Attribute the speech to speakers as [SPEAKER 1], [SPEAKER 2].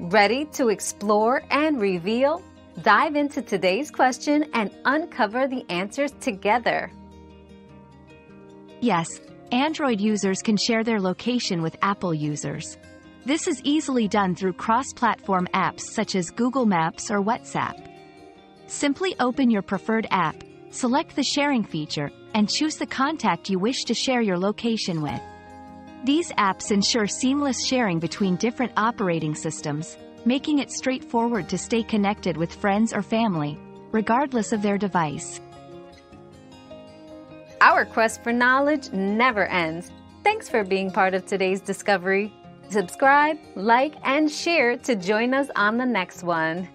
[SPEAKER 1] Ready to explore and reveal? Dive into today's question and uncover the answers together.
[SPEAKER 2] Yes, Android users can share their location with Apple users. This is easily done through cross-platform apps such as Google Maps or WhatsApp. Simply open your preferred app, select the sharing feature, and choose the contact you wish to share your location with. These apps ensure seamless sharing between different operating systems, making it straightforward to stay connected with friends or family, regardless of their device.
[SPEAKER 1] Our quest for knowledge never ends. Thanks for being part of today's discovery. Subscribe, like, and share to join us on the next one.